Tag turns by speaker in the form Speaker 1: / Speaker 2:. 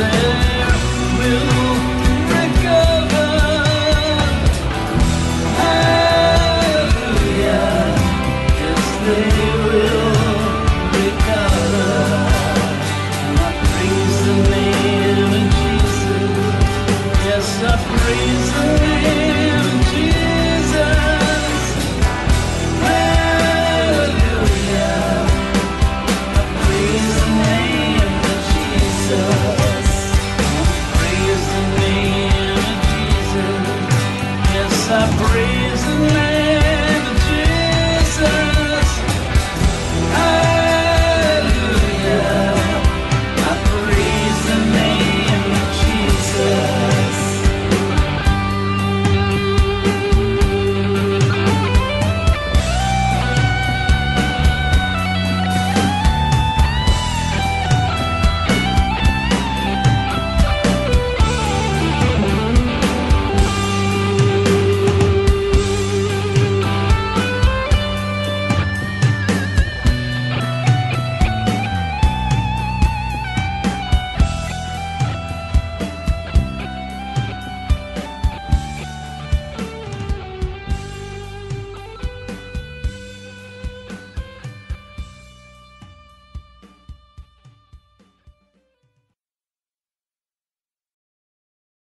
Speaker 1: live